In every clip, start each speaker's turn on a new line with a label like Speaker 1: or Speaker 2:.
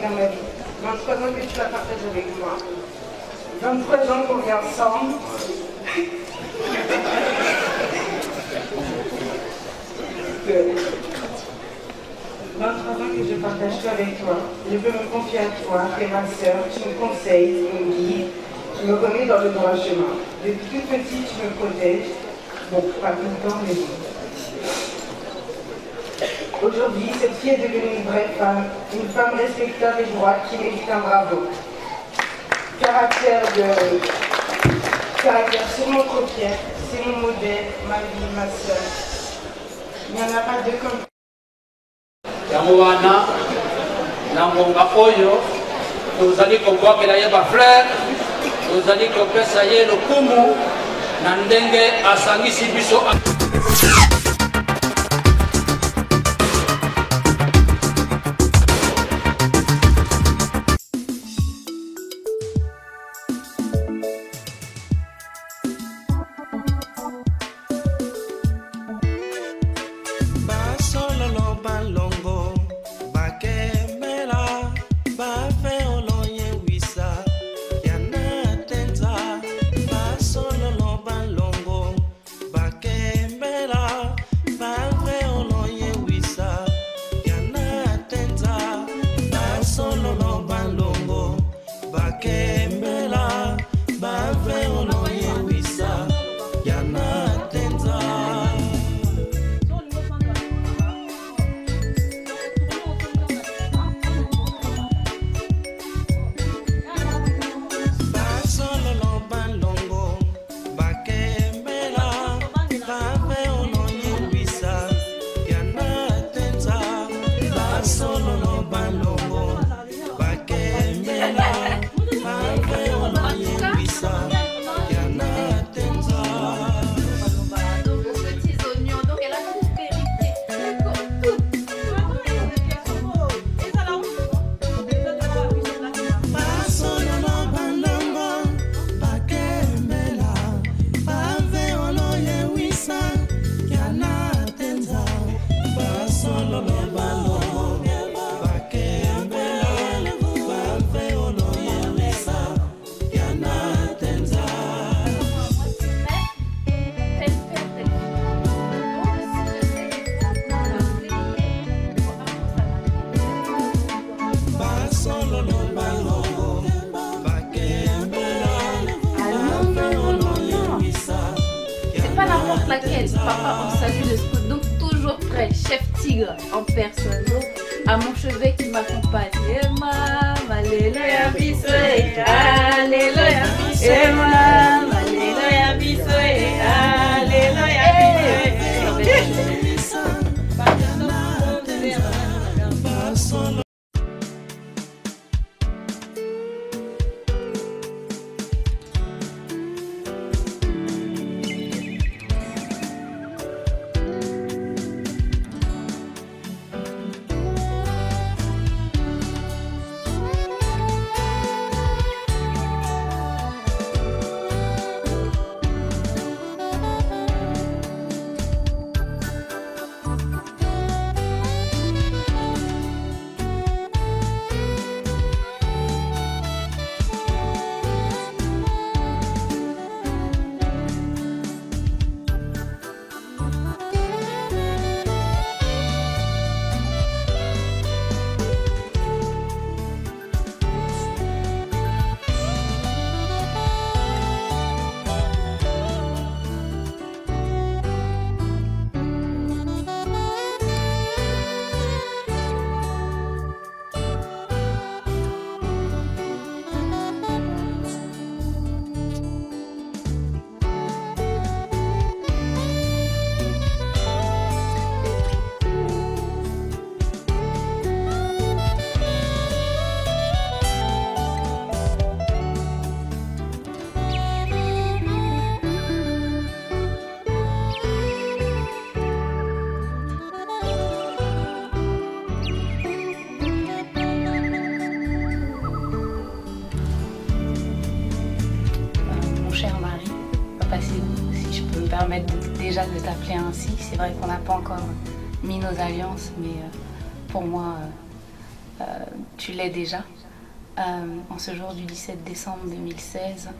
Speaker 1: sí. na ngonga oyo tozali kobwakela ye bafrere tozali kopesa ye lokumu na ndenge asangisi biso.
Speaker 2: qu'on n'a pas encore mis nos alliances, mais euh, pour moi, euh, euh, tu l'es déjà. en ce jour du 17 décembre 2016,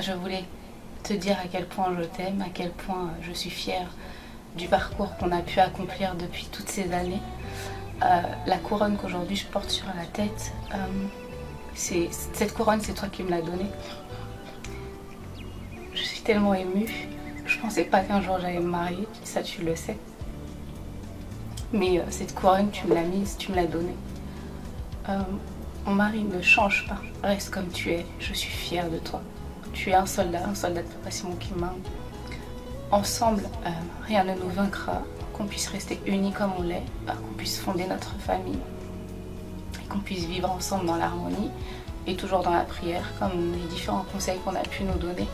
Speaker 2: je voulais te dire à quel point je t'aime, à quel point je suis fière du parcours qu'on a pu accomplir depuis toutes ces années. La couronne qu'aujourd'hui je porte sur la tête, c'est cette couronne, c'est toi qui me l'as donnée. Je suis tellement émue Pensais pas qu'un jour j'allais me marier, ça tu le sais. Mais euh, cette couronne, tu me l'as mise, tu me l'as donnée. Euh, mon mari ne change pas, reste comme tu es. Je suis fière de toi. Tu es un soldat, un soldat de Simon Kimmin. Ensemble, euh, rien ne nous vaincra. Qu'on puisse rester unis comme on l'est, qu'on puisse fonder notre famille qu'on puisse vivre ensemble dans l'harmonie et toujours dans la prière, comme les différents conseils qu'on a pu nous donner.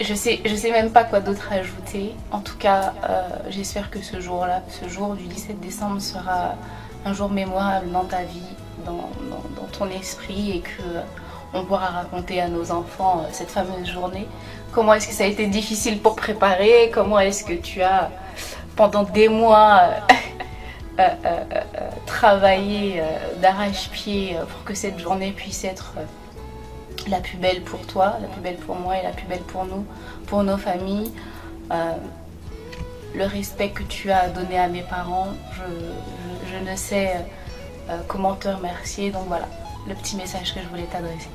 Speaker 2: Je sais, je sais même pas quoi d'autre ajouter. En tout cas, euh, j'espère que ce jour-là, ce jour du 17 décembre sera un jour mémorable dans ta vie, dans, ton esprit et que euh, on pourra raconter à nos enfants euh, cette fameuse journée. Comment est-ce que ça a été difficile pour préparer? Comment est-ce que tu as, pendant des mois, travaillé d'arrache-pied pour que cette journée puisse être la plus belle pour toi, la plus belle pour moi et la plus belle pour nous, pour nos familles. Euh, le respect que tu as donné à mes parents, je, je- je ne sais euh, comment te remercier. Donc voilà, le petit message que je voulais t'adresser.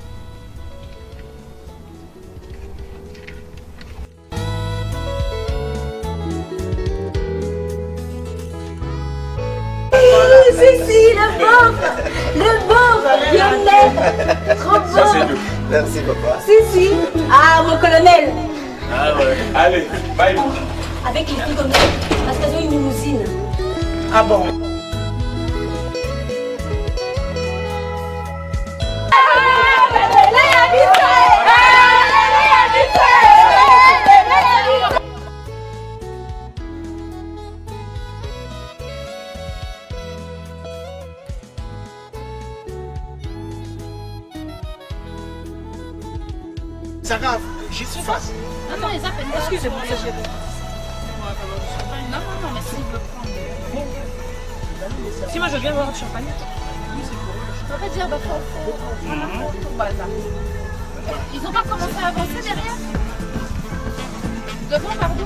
Speaker 3: Cécile, le pauvre Le pauvre Lionel Trop beau
Speaker 4: Merci papa.
Speaker 3: Cécile Ah, mon colonel
Speaker 4: Ah ouais. Allez, bye.
Speaker 3: Avec les filles comme ça, parce qu'elles ont une limousine.
Speaker 5: Ah bon
Speaker 4: Sarah, juste face.
Speaker 6: Non, non, les appels. Excusez-moi, c'est Non, non, non, mais s'il veut prendre.
Speaker 7: Si moi je bien boire du champagne.
Speaker 6: On va dire, bah, faut. faut- voilà, faut- faut- voilà. Ils ont pas commencé à avancer derrière? Devant, pardon?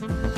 Speaker 7: Bye.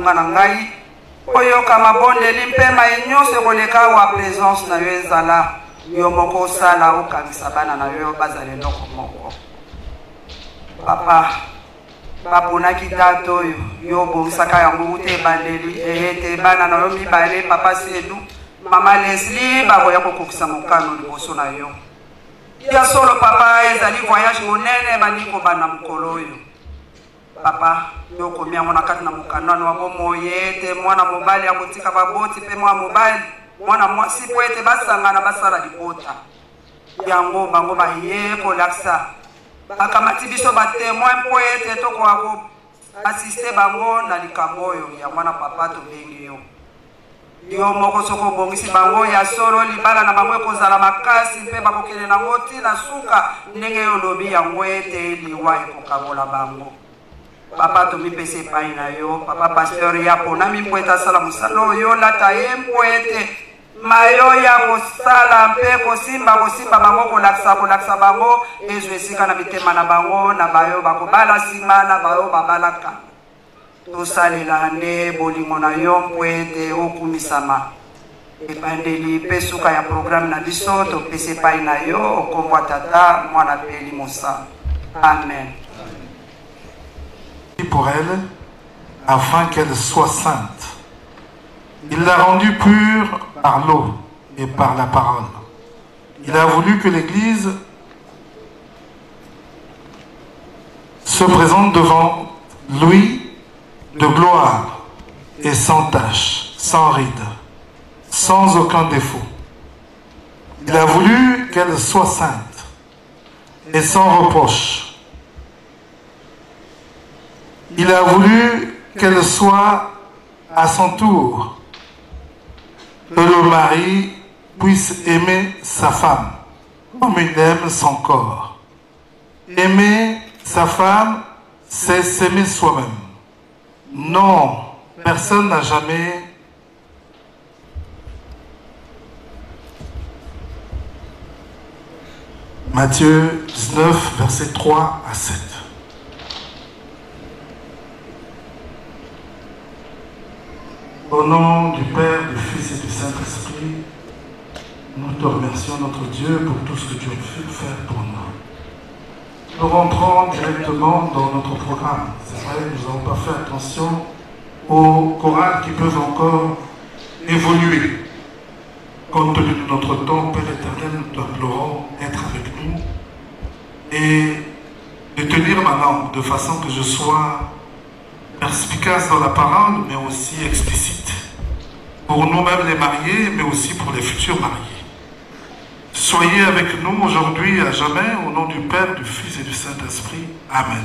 Speaker 7: Mabunga na ngai oyoka mabondeli mpe mai nyonso ekoleka awa présence na yo ezala. Yo moko osala okangisa bana na yo bazala eloko moko. Papa baponaki date oyo yo obongisaka yango te ebandeli ete bana na yo mibale papa sedu mama lesli bakoya kokokisa mokano liboso na yo. Ya solo papa ezali voyage monene bandi kobanda mokolo oyo. Papa yango na kati na mokandano wa bomoi ete mwana mobali akotika baboti mpe mwana mobali mwana mwasi po ete basangana basala libota. Yango bango baye kolakisa. Bakamati biso batemoin mpo ete tokoka koasiste bango na likambo oyo ya mwana papa tobengi yo. Yo moko soki obongisi bango ya solo libala na bango ekozala makasi mpe bakokende nango ntina suka. Ndenge yo olobi yango ete liwa ekokabola bango papa tomipesa epai na yo. Papa paster ya ponami mpo ete asala mosala oyo olata ye mpo ete mayo ya kosala mpe kosimba kosimba bango kolakisa kolakisa bango. Ezwa esika na mitema na bango na bayo bakobala nsima na bayo babalaka. Tosalela nde bolingo na yo mpo ete okumisama ebandeli mpe suka ya programe na biso topesa epai na yo. Okombwa tata mwana peli mosala amen
Speaker 8: pour elle afin qu'elle soit sainte. Il l'a rendue pure par l'eau et par la parole. Il a voulu que l'Église se présente devant lui de gloire et sans tache, sans ride, sans aucun défaut. Il a voulu qu'elle soit sainte et sans reproche. Il a voulu qu'elle soit à son tour, que le mari puisse aimer sa femme comme il aime son corps. Aimer sa femme, c'est s'aimer soi-même. Non, personne n'a jamais Matthieu 19, versets 3 à 7. Au nom du Père, du Fils et du Saint-Esprit, nous te remercions, notre Dieu, pour tout ce que tu as pu faire pour nous. Nous rentrons directement dans notre programme. C'est vrai, nous n'avons pas fait attention aux chorales qui peuvent encore évoluer. Compte tenu de notre temps, Père éternel, nous implorons être avec nous et de tenir ma langue de façon que je sois perspicace dans la parole, mais aussi explicite. Pour nous-mêmes les mariés, mais aussi pour les futurs mariés. Soyez avec nous aujourd'hui et à jamais, au nom du Père, du Fils et du Saint-Esprit. Amen.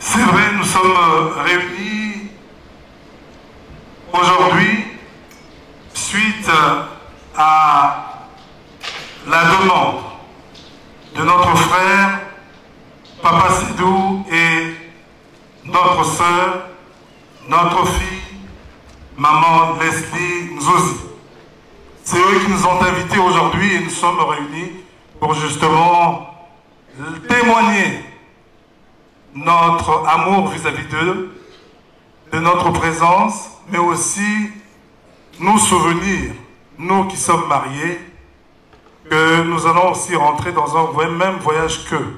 Speaker 8: C'est vrai, nous sommes réunis aujourd'hui suite à la demande de notre frère Papa Sidou et notre soeur, notre fille, maman Leslie Nzouzi. C'est eux qui nous ont invités aujourd'hui et nous sommes réunis pour justement témoigner notre amour vis-à-vis d'eux, de notre présence, mais aussi nous souvenir, nous qui sommes mariés, que nous allons aussi rentrer dans un même voyage qu'eux.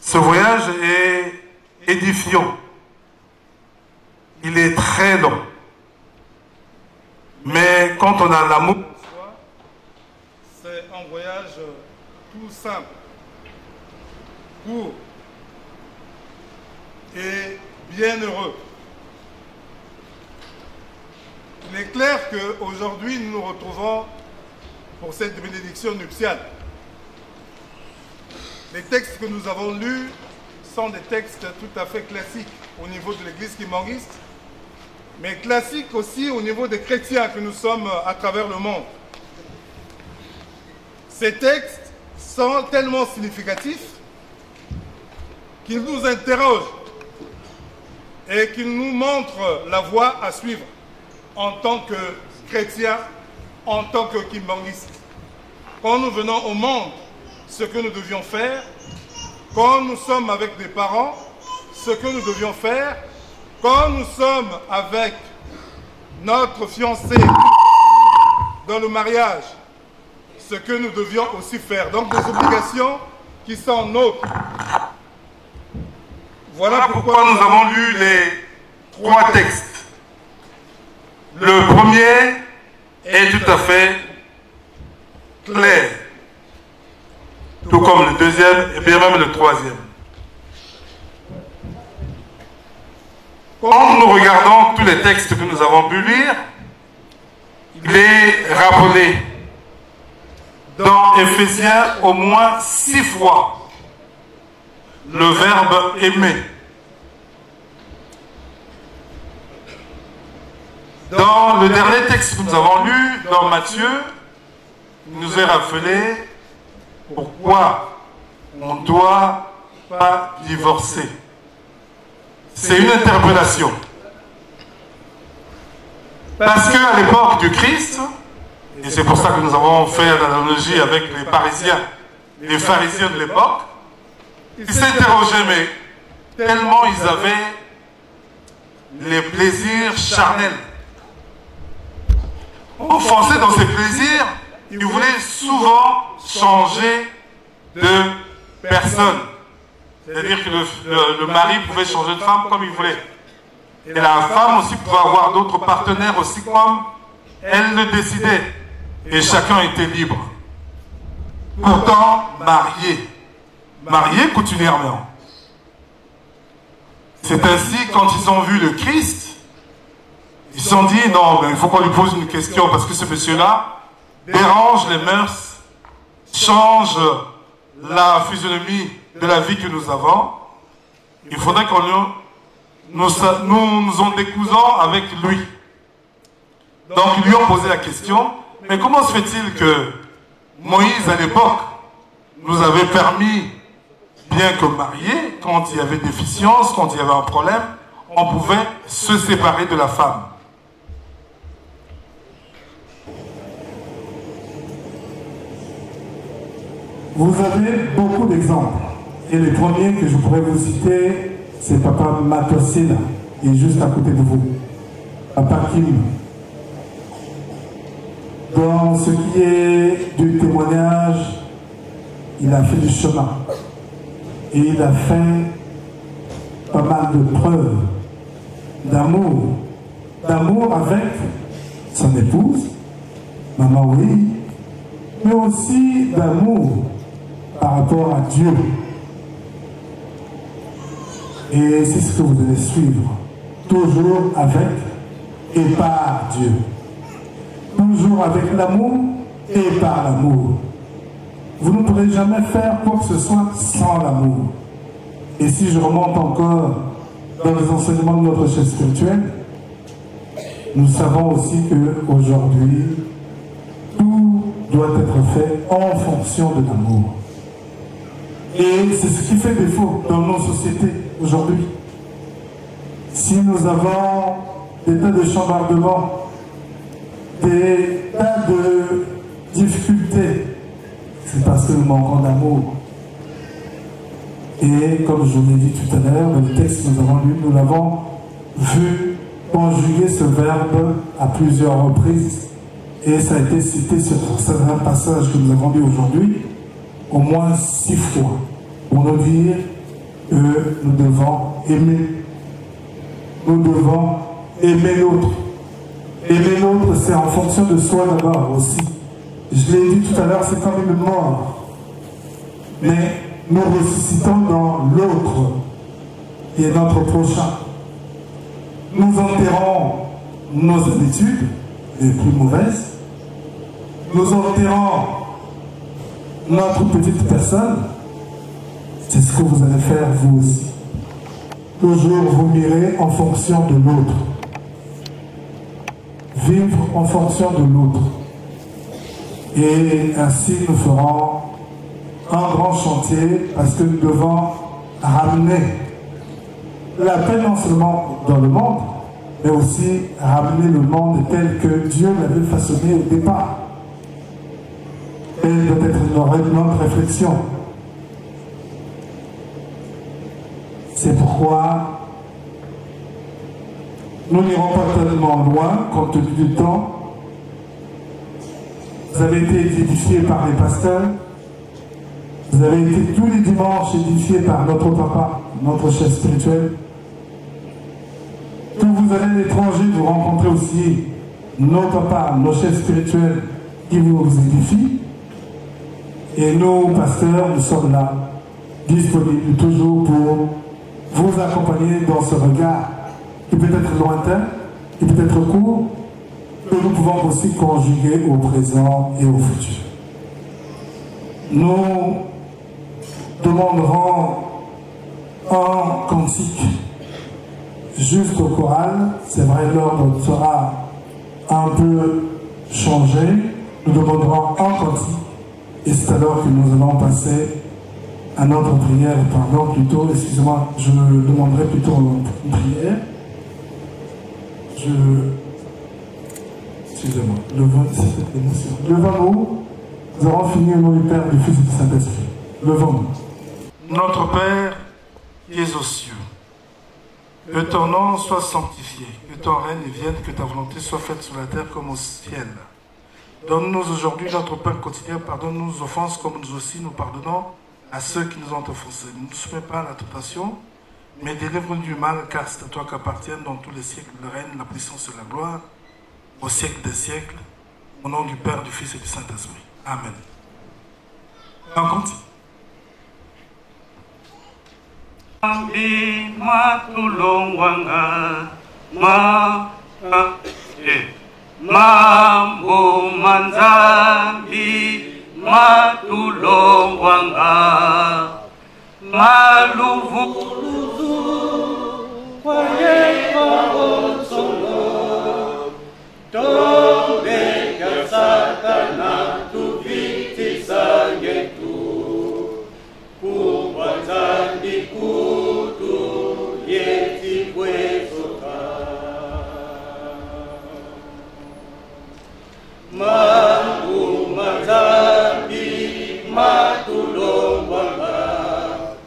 Speaker 8: Ce voyage est édifiant. Il est très long. Mais quand on a l'amour,
Speaker 9: c'est un voyage tout simple, court et bien heureux. Il est clair qu'aujourd'hui, nous nous retrouvons pour cette bénédiction nuptiale. Les textes que nous avons lus sont des textes tout à fait classiques au niveau de l'Église kimangiste, mais classiques aussi au niveau des chrétiens que nous sommes à travers le monde. Ces textes sont tellement significatifs qu'ils nous interrogent et qu'ils nous montrent la voie à suivre en tant que chrétiens, en tant que kimbangistes. Quand nous venons au monde, ce que nous devions faire, quand nous sommes avec des parents, ce que nous devions faire, quand nous sommes avec notre fiancé dans le mariage, ce que nous devions aussi faire. Donc des obligations qui sont nôtres. Voilà
Speaker 8: pourquoi nous avons lu les trois textes. Le premier est tout à fait clair, tout comme le deuxième et bien même le troisième. Quand nous regardons tous les textes que nous avons pu lire, il est rappelé dans Éphésiens au moins six fois le verbe aimer. Dans le dernier texte que nous avons lu, dans Matthieu, il nous est rappelé pourquoi on ne doit pas divorcer? C'est une interpellation. Parce qu'à l'époque du Christ, et c'est pour ça que nous avons fait l'analogie avec les pharisiens de l'époque, ils s'interrogeaient, mais tellement ils avaient les plaisirs charnels. Offensés dans ces plaisirs, ils voulaient souvent changer de personne. C'est-à-dire que le, mari pouvait changer de femme comme il voulait. Et la femme aussi pouvait avoir d'autres partenaires aussi comme elle le décidait. Et chacun était libre. Pourtant, marié. Marié coutumièrement. C'est ainsi, quand ils ont vu le Christ, ils se sont dit, non, mais il faut qu'on lui pose une question, parce que ce monsieur-là dérange les mœurs, change la physionomie de la vie que nous avons. Il faudrait qu'on nous, nous, nous, en décousons avec lui. Donc ils lui ont posé la question, mais comment se fait-il que Moïse, à l'époque, nous avait permis, bien que mariés, quand il y avait déficience, quand il y avait un problème, on pouvait se séparer de la femme? Vous avez beaucoup d'exemples. Et le premier que je pourrais vous citer, c'est Papa Matosina, qui est juste à côté de vous. Papa Kim. Dans ce qui est du témoignage, il a fait du chemin. Et il a fait pas mal de preuves d'amour. D'amour avec son épouse, Maman oui, mais aussi d'amour par rapport à Dieu. Et c'est ce que vous devez suivre. Toujours avec et par Dieu. Toujours avec l'amour et par l'amour. Vous ne pourrez jamais faire quoi que ce soit sans l'amour. Et si je remonte encore dans les enseignements de notre chef spirituel, nous savons aussi qu'aujourd'hui, tout doit être fait en fonction de l'amour. Et c'est ce qui fait défaut dans nos sociétés aujourd'hui. Si nous avons des tas de chambardements, des tas de difficultés, c'est parce que nous manquons d'amour. Et comme je l'ai dit tout à l'heure, le texte que nous avons lu, nous l'avons vu conjuguer ce verbe à plusieurs reprises. Et ça a été cité sur certains passages que nous avons lu aujourd'hui, au moins six fois, pour nous dire que nous devons aimer. Nous devons aimer l'autre. Aimer l'autre, c'est en fonction de soi d'abord aussi. Je l'ai dit tout à l'heure, c'est comme une mort. Mais nous ressuscitons dans l'autre, qui est notre prochain. Nous enterrons nos habitudes, les plus mauvaises. Nous enterrons notre petite personne. C'est ce que vous allez faire vous aussi. Toujours vous mirer en fonction de l'autre. Vivre en fonction de l'autre. Et ainsi nous ferons un grand chantier parce que nous devons ramener la paix non seulement dans le monde, mais aussi ramener le monde tel que Dieu l'avait façonné au départ. Et peut-être une notre réflexion. C'est pourquoi nous n'irons pas tellement loin compte tenu du temps. Vous avez été édifiés par les pasteurs. Vous avez été tous les dimanches édifiés par notre papa, notre chef spirituel. Quand vous allez à l'étranger, vous rencontrez aussi nos papas, nos chefs spirituels qui vous édifient. Et nous, pasteurs, nous sommes là, disponibles toujours pour vous accompagner dans ce regard qui peut être lointain, qui peut être court, que nous pouvons aussi conjuguer au présent et au futur. Nous demanderons un cantique juste au choral. C'est vrai, l'ordre sera un peu changé. Nous demanderons un cantique et c'est alors que nous allons passer à notre prière, pardon, plutôt, excusez-moi, je demanderai plutôt une prière. Je. Excusez-moi, émotion. Levons-nous, nous avons fini au nom du Père, du Fils et du Saint-Esprit. Levons-nous. Notre Père qui es aux cieux, que ton nom soit sanctifié, que ton règne vienne, que ta volonté soit faite sur la terre comme au ciel. Donne-nous aujourd'hui notre pain quotidien, pardonne-nous nos offenses comme nous aussi nous pardonnons à ceux qui nous ont offensés. Ne nous soumets pas à la tentation, mais délivre-nous du mal, car c'est à toi qu'appartiennent dans tous les siècles le règne, la puissance et la gloire, au siècle des siècles, au nom du Père, du Fils et du Saint-Esprit. Amen.
Speaker 10: Ma. mambo manzambi matulongwanga maluvuluzu kwayeka osolo tombeka satana tuvitisangetu
Speaker 8: kubwa nzambi kuu mampu merapi matulung wabah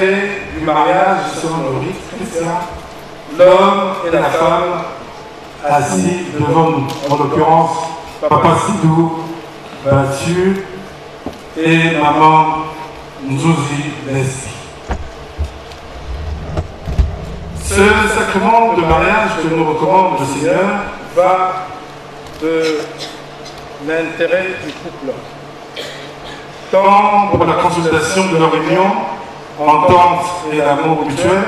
Speaker 8: du mariage selon le rite chrétien, l'homme et la femme assis devant nous. En l'occurrence, Papa Sidou, Battu et Maman Nzouzi Leslie. Ce sacrement de mariage que nous recommande le Seigneur va de l'intérêt du couple, tant pour la consolidation de leur union, entente et l'amour mutuel,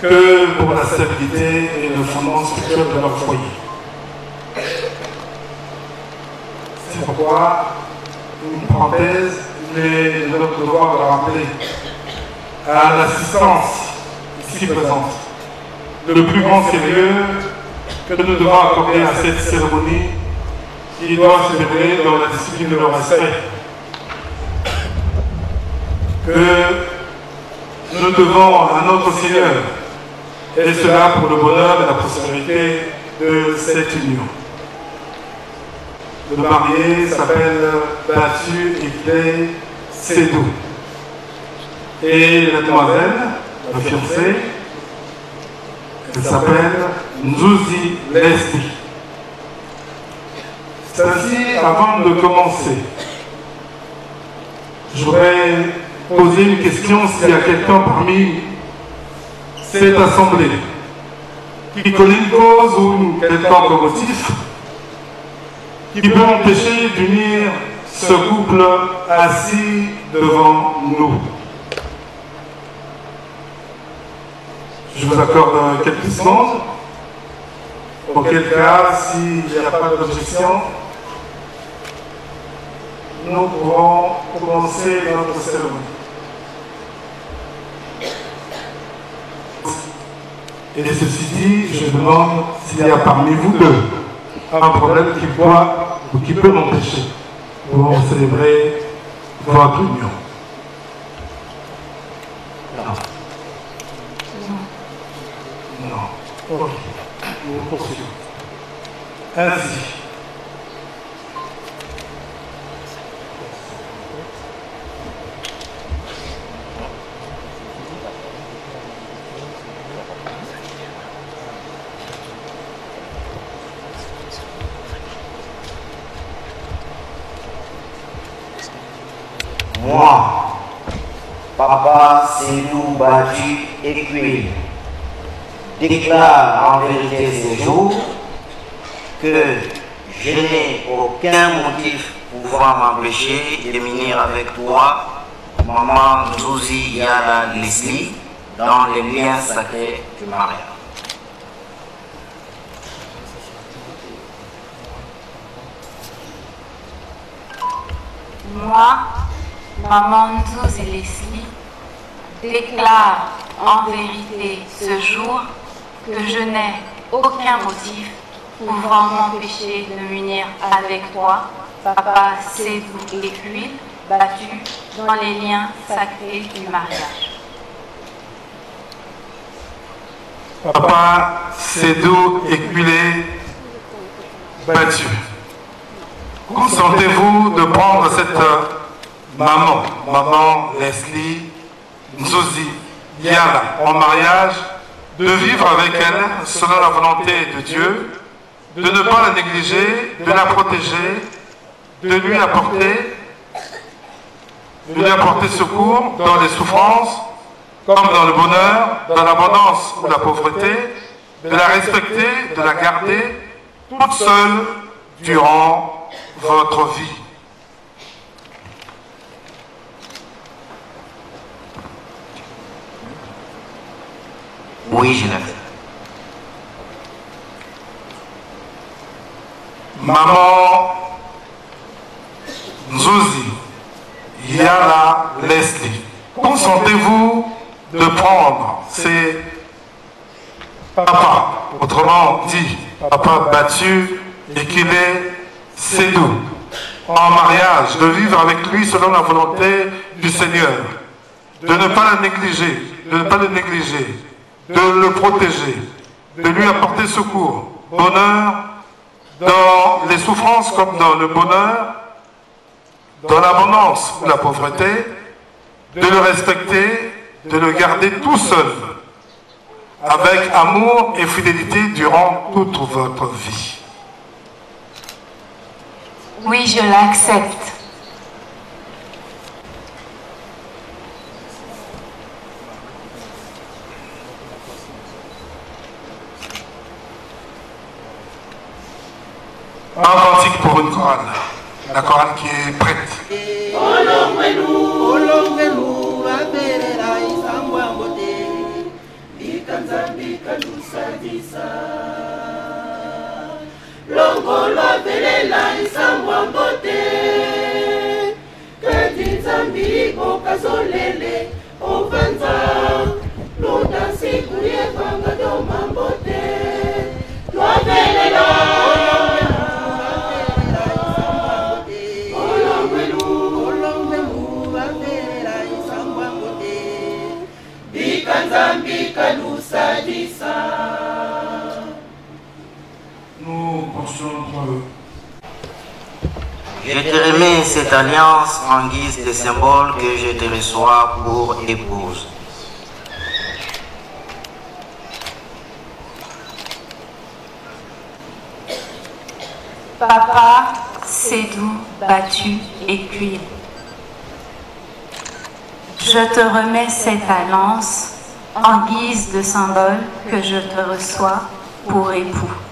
Speaker 8: que pour la stabilité et le fondement spirituel de leur foyer. C'est pourquoi, une parenthèse, de notre devoir de rappeler à l'assistance ici présente le plus grand sérieux que nous devons accorder à cette cérémonie qui doit se dérouler dans la discipline de le respect. Que nous devons à notre Seigneur, et cela pour le bonheur et la prospérité de cette union. Le marié s'appelle Battu Iglé Sédou. Et la demoiselle, la fiancée, elle s'appelle Nzouzi Leslie. C'est ainsi, avant de commencer, je voudrais poser une question s'il y a quelqu'un parmi cette assemblée qui connaît une cause ou une quelconque motif qui peut empêcher d'unir ce couple assis devant nous. Je vous accorde quelques secondes. Auquel cas, s'il n'y a pas d'objection, nous pourrons commencer notre cérémonie. Et ceci dit, je demande s'il y a parmi vous deux un problème qui ou qui peut m'empêcher pour célébrer votre union. Non. Non. Ok. Ainsi.
Speaker 11: Moi, Papa Sédou Badi Écuile, déclare en vérité ce jour que je n'ai aucun motif pouvant m'empêcher de venir avec toi, Maman Zouzi Yala Leslie, dans les liens sacrés du mariage.
Speaker 2: Moi, Maman Nzouz et Leslie, déclare en vérité ce jour que je n'ai aucun motif pouvant m'empêcher de m'unir avec toi, Papa Sédou et Huile, battu dans les liens sacrés du mariage.
Speaker 8: Papa Sédou Éculé battu. Consentez-vous de prendre cette maman, maman Leslie Nzouzi Yala, en mariage, de vivre avec elle selon la volonté de Dieu, de ne pas la négliger, de la protéger, de lui apporter, de lui apporter secours dans les souffrances, comme dans le bonheur, dans l'abondance ou la pauvreté, de la respecter, de la garder toute seule durant votre vie.
Speaker 11: Oui, je l'ai fait.
Speaker 8: Maman Nzouzi Yala Leslie, consentez-vous de prendre ces papas, autrement dit, papa battu et qu'il est Sédou, en mariage, de vivre avec lui selon la volonté du Seigneur, de ne pas la négliger, de ne pas le négliger, de le protéger, de lui apporter secours, bonheur, dans les souffrances comme dans le bonheur, dans l'abondance ou la pauvreté, de le respecter, de le garder tout seul, avec amour et fidélité durant toute votre vie.
Speaker 2: Oui, je l'accepte.
Speaker 8: Un cantique pour une chorale. La chorale qui est prête.
Speaker 11: Cette alliance en guise de symbole que je te reçois pour épouse.
Speaker 10: Papa, Sédou, battu et cuir. Je te remets cette alliance en guise de symbole que je te reçois pour époux.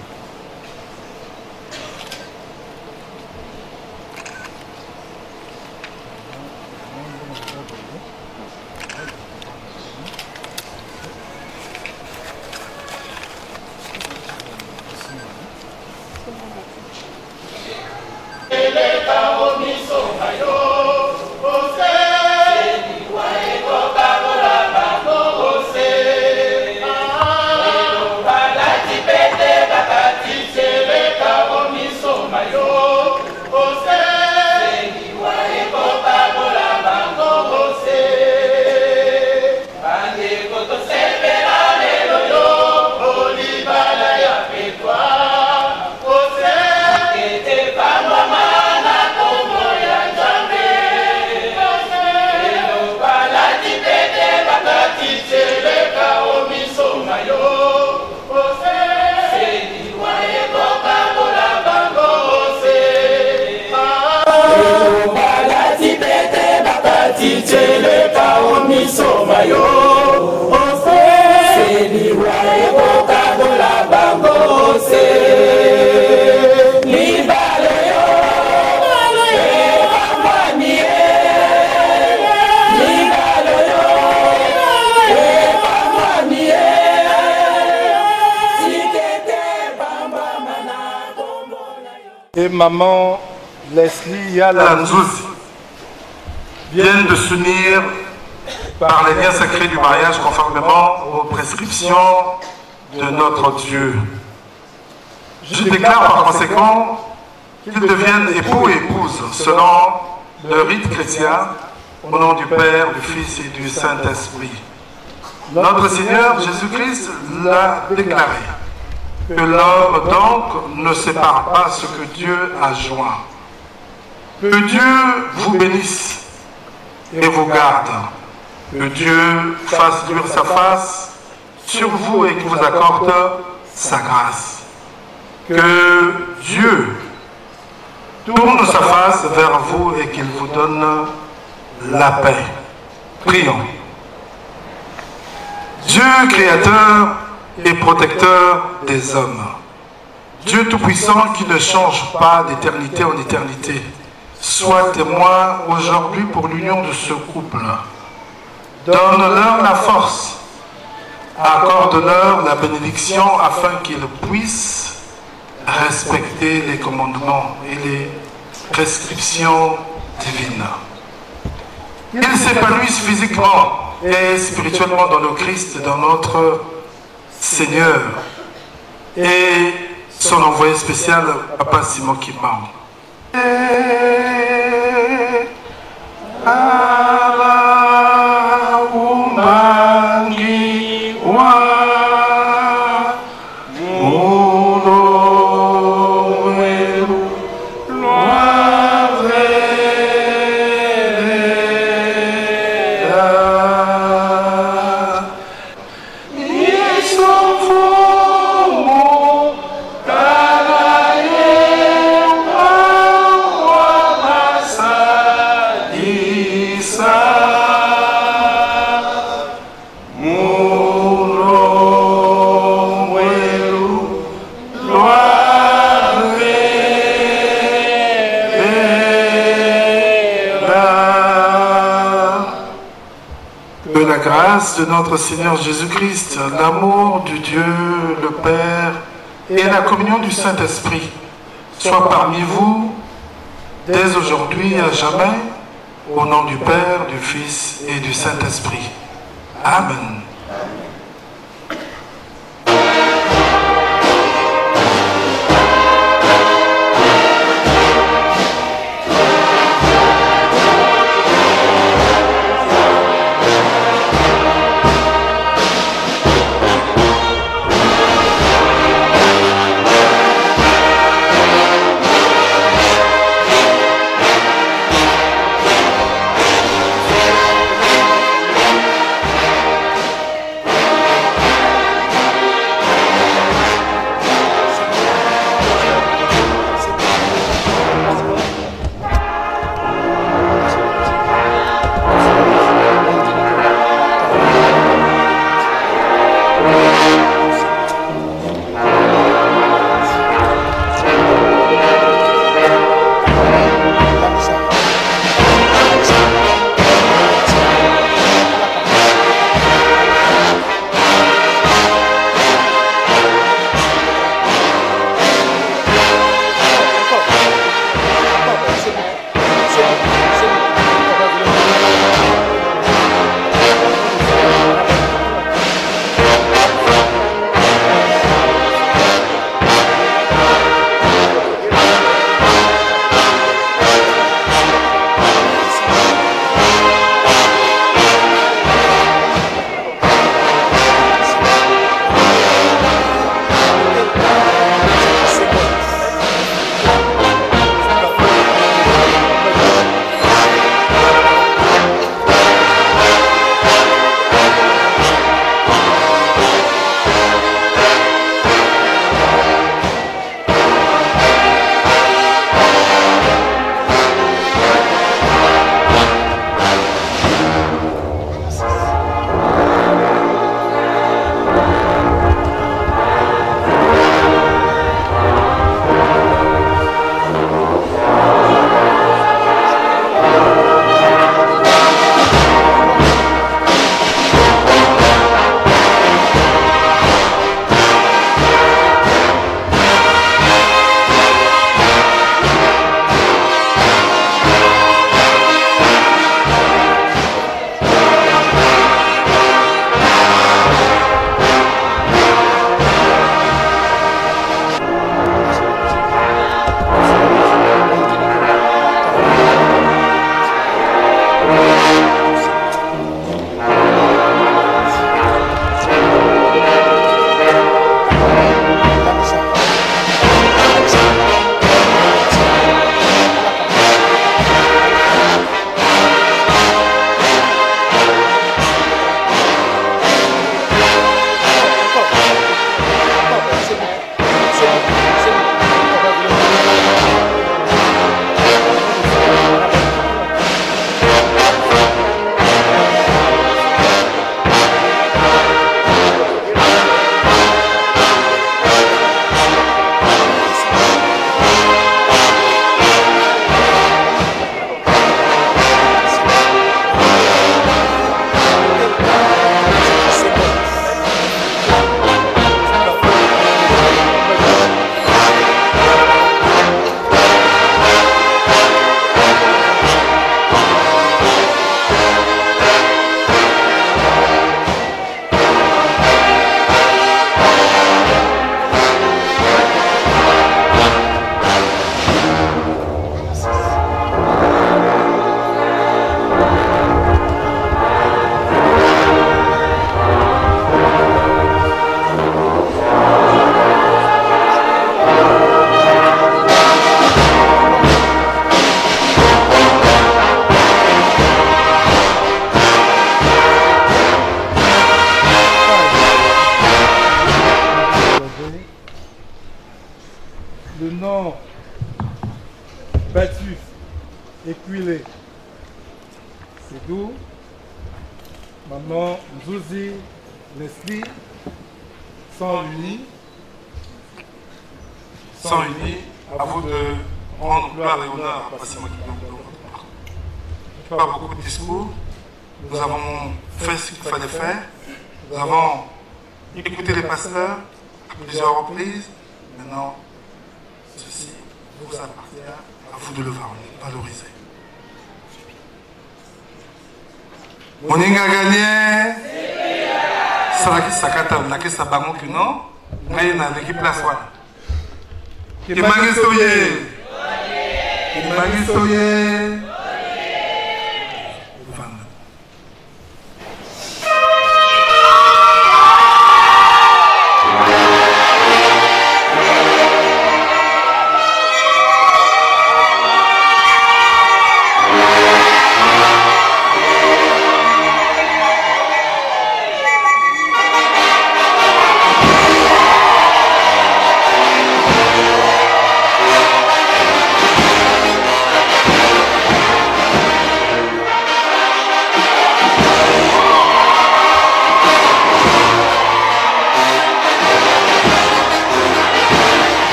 Speaker 8: Le rite chrétien au nom du Père, du Fils et du Saint-Esprit. Notre Seigneur Jésus-Christ l'a déclaré que l'homme donc ne sépare pas ce que Dieu a joint. Que Dieu vous bénisse et vous garde. Que Dieu fasse dur sa face sur vous et qu'il vous accorde sa grâce. Que Dieu tourne sa face vers vous et qu'il vous donne la paix. Prions. Dieu créateur et protecteur des hommes. Dieu Tout-Puissant qui ne change pas d'éternité en éternité, sois témoin aujourd'hui pour l'union de ce couple. Donne-leur la force, accorde-leur la bénédiction afin qu'ils puissent respecter les commandements et les prescriptions divines. Qu'ils s'épanouissent physiquement et spirituellement dans le Christ, dans notre Seigneur et son envoyé spécial, Papa Simon Kimam. De notre Seigneur Jésus-Christ, l'amour du Dieu le Père et la communion du Saint-Esprit soient parmi vous dès aujourd'hui à jamais, au nom du Père, du Fils et du Saint-Esprit. Amen.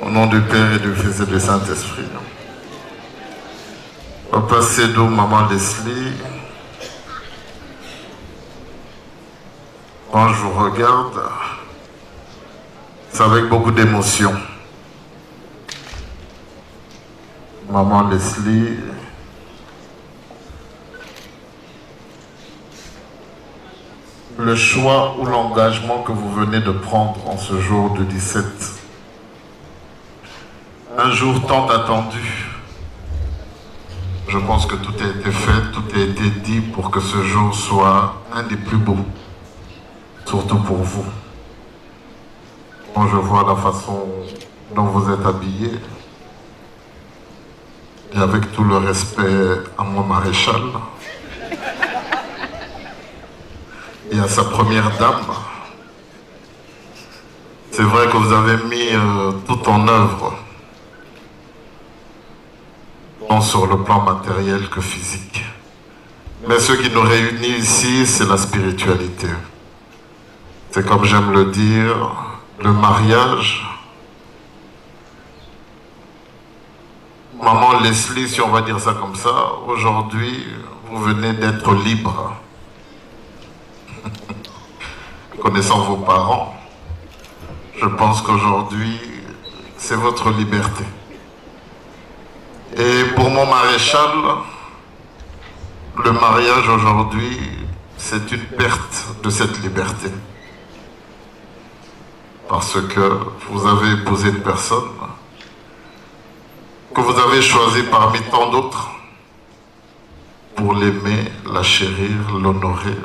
Speaker 12: Au nom du Père et du Fils et du Saint-Esprit. Papa Sédou, Maman Leslie, je vous regarde, c'est avec beaucoup d'émotion. Maman Leslie, le choix ou l'engagement que vous venez de prendre en ce jour du 17 un jour tant attendu. Je pense que tout a été fait, tout a été dit pour que ce jour soit un des plus beaux, surtout pour vous. Quand je vois la façon dont vous êtes habillés, et avec tout le respect à mon maréchal et à sa première dame, c'est vrai que vous avez mis euh, tout en œuvre, tant sur le plan matériel que physique. Mais ce qui nous réunit ici, c'est la spiritualité. C'est comme j'aime le dire, le mariage. Maman Leslie, si on va dire ça comme ça, aujourd'hui, vous venez d'être libre. Connaissant vos parents, je pense qu'aujourd'hui, c'est votre liberté. Et pour mon maréchal, le mariage aujourd'hui, c'est une perte de cette liberté. Parce que vous avez épousé une personne que vous avez choisie parmi tant d'autres pour l'aimer, la chérir, l'honorer.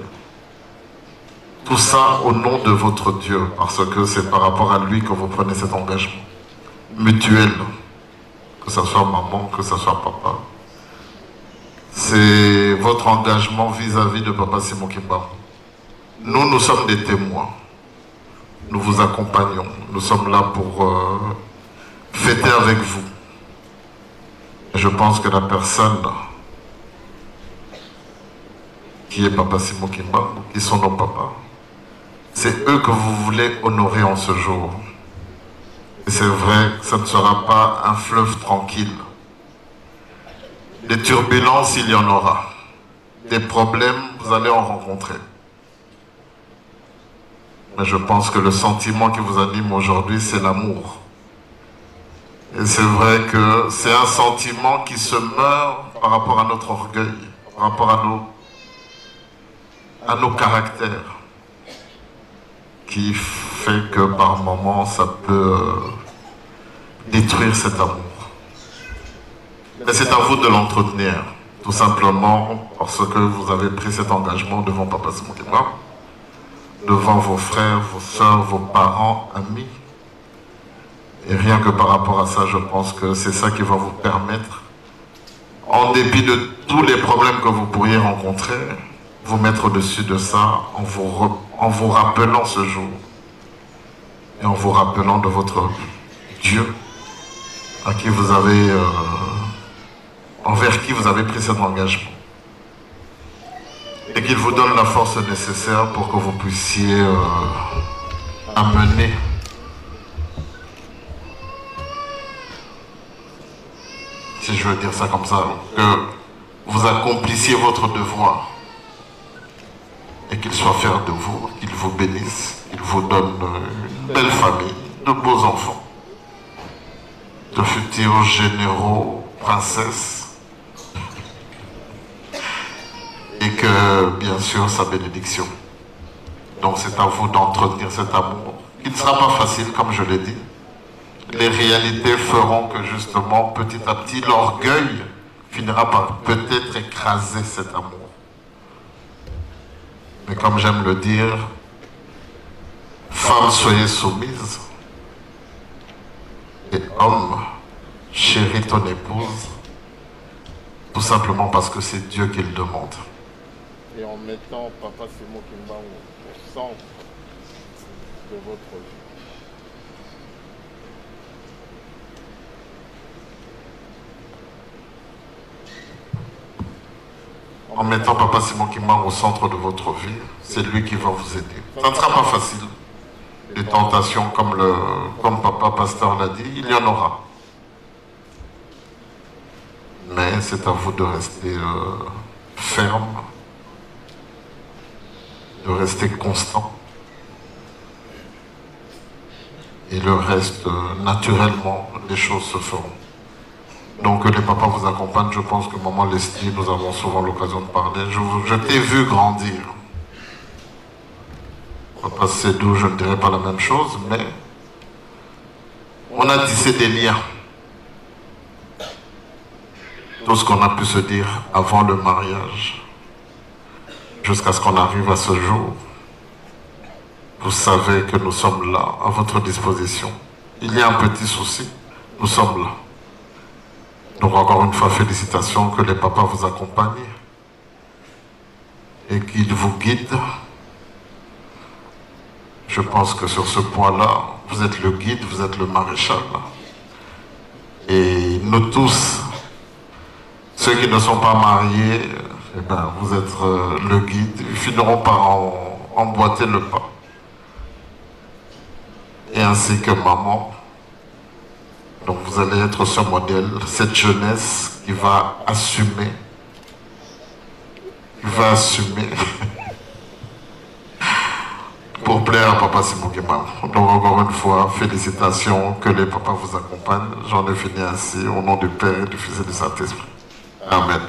Speaker 12: Tout ça au nom de votre Dieu, parce que c'est par rapport à lui que vous prenez cet engagement mutuel, que ce soit maman, que ce soit papa. C'est votre engagement vis-à-vis de Papa Simon Kimba. Nous, nous sommes des témoins. Nous vous accompagnons. Nous sommes là pour euh, fêter avec vous. Je pense que la personne qui est Papa Simon Kimba, qui sont nos papas, c'est eux que vous voulez honorer en ce jour. Et c'est vrai que ça ne sera pas un fleuve tranquille. Des turbulences, il y en aura. Des problèmes, vous allez en rencontrer. Mais je pense que le sentiment qui vous anime aujourd'hui, c'est l'amour. Et c'est vrai que c'est un sentiment qui se meurt par rapport à notre orgueil, par rapport à nos, à nos caractères, qui fait que par moments, ça peut détruire cet amour. Mais c'est à vous de l'entretenir, tout simplement parce que vous avez pris cet engagement devant Papa Simon devant vos frères, vos soeurs, vos parents, amis. Et rien que par rapport à ça, je pense que c'est ça qui va vous permettre, en dépit de tous les problèmes que vous pourriez rencontrer, vous mettre au-dessus de ça en vous, en vous rappelant ce jour et en vous rappelant de votre Dieu euh, envers qui vous avez pris cet engagement et qu'il vous donne la force nécessaire pour que vous puissiez euh, amener si je veux dire ça comme ça, que vous accomplissiez votre devoir. Et qu'il soit fier de vous, qu'il vous bénisse, qu'il vous donne une belle famille, de beaux enfants, de futurs généraux, princesses, et que, bien sûr, sa bénédiction. Donc c'est à vous d'entretenir cet amour, qui ne sera pas facile, comme je l'ai dit. Les réalités feront que, justement, petit à petit, l'orgueil finira par peut-être écraser cet amour. Mais comme j'aime le dire, femmes, soyez soumises. Et homme, chéris ton épouse, tout simplement parce que c'est Dieu qui le demande.
Speaker 13: Et en mettant Papa Simo Kimba au centre de votre vie.
Speaker 12: en mettant Papa Simon Kimang au centre de votre vie, c'est lui qui va vous aider. Ça ne sera pas facile. Des tentations, comme, comme Papa Pasteur l'a dit, il y en aura. Mais c'est à vous de rester euh, ferme, de rester constant. Et le reste, naturellement, les choses se feront. Donc les papas vous accompagnent, je pense que maman Leslie, nous avons souvent l'occasion de parler. Je, t'ai vu grandir. Papa Sédou, je ne dirais pas la même chose, mais on a tissé des liens. tout ce qu'on a pu se dire avant le mariage, jusqu'à ce qu'on arrive à ce jour. Vous savez que nous sommes là, à votre disposition. Il y a un petit souci, nous sommes là. Donc encore une fois, félicitations, que les papas vous accompagnent et qu'ils vous guident. Je pense que sur ce point-là, vous êtes le guide, vous êtes le maréchal. Et nous tous, ceux qui ne sont pas mariés, eh ben, vous êtes euh, le guide. Ils finiront par en- emboîter le pas. Et ainsi que maman. Donc vous allez être ce modèle, cette jeunesse qui va assumer, qui va assumer pour plaire à Papa Simokema. Donc encore une fois, félicitations, que les papas vous accompagnent. J'en ai fini ainsi, au nom du Père du Fils et du Saint-Esprit. Amen.